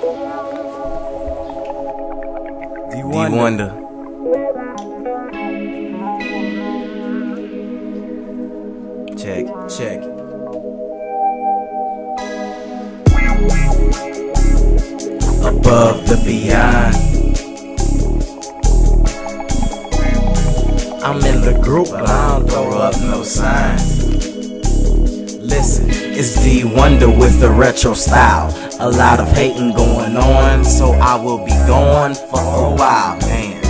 D Wonder. Check, check. Above the beyond. I'm in the group, but I don't throw up no signs. Listen, it's DWondR with the retro style. A lot of hating going on, so I will be gone for a while, man.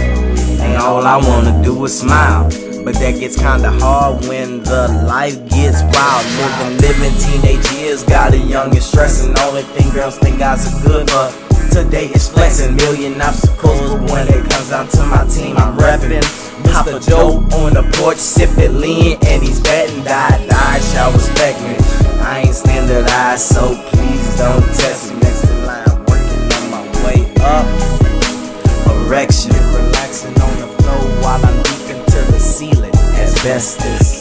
And all I wanna do is smile. But that gets kinda hard when the life gets wild. Living, living teenage years, got a young and stressing. Only thing girls think guys are good for today is flexing. Million obstacles, but when it comes down to my team, I'm repping. Mr. Joe on the porch, sipping lean, and he's betting Erection, relaxing on the floor while I'm deep into the ceiling. Asbestos.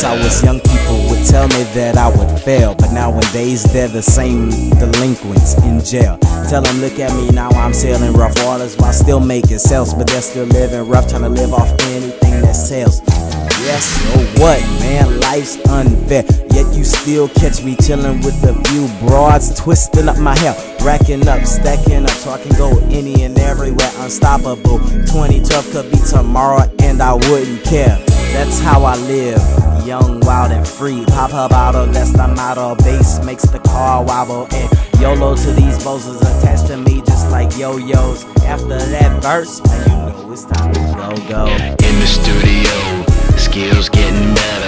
Since I was young, people would tell me that I would fail. But nowadays, they're the same delinquents in jail. Tell them, look at me, now I'm sailing rough waters while still making sales. But they're still living rough, trying to live off anything that sells. Yes, so what, man? Life's unfair. Yet you still catch me chilling with a few broads, twisting up my hair, racking up, stacking up, so I can go any and everywhere, unstoppable. 2012 could be tomorrow, and I wouldn't care. That's how I live, young, wild, and free. Pop her bottle, that's the motto. Bass makes the car wobble, and YOLO to these bozos attached to me just like yo-yos. After that verse, man, you know it's time to go, go. in the studio. Skills getting better.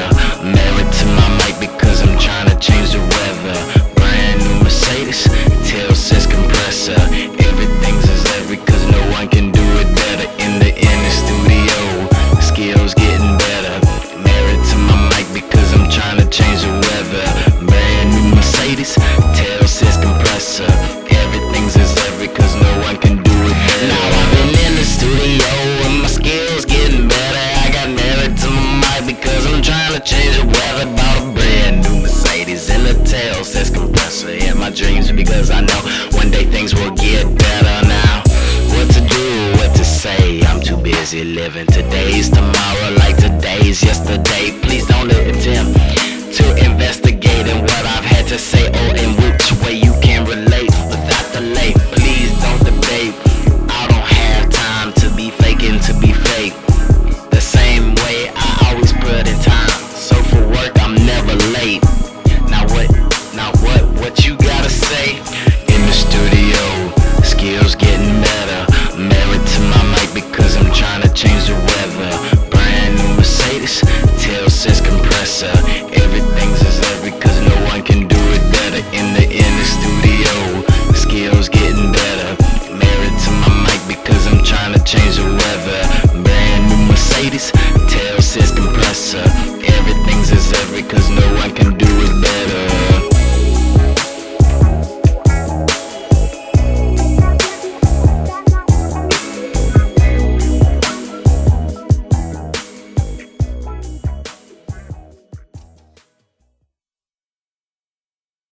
The. Bought a brand new Mercedes and the tail says compressor. In my dreams because I know one day things will get better now. What to do, what to say, I'm too busy living today's tomorrow like today's yesterday. Please don't attempt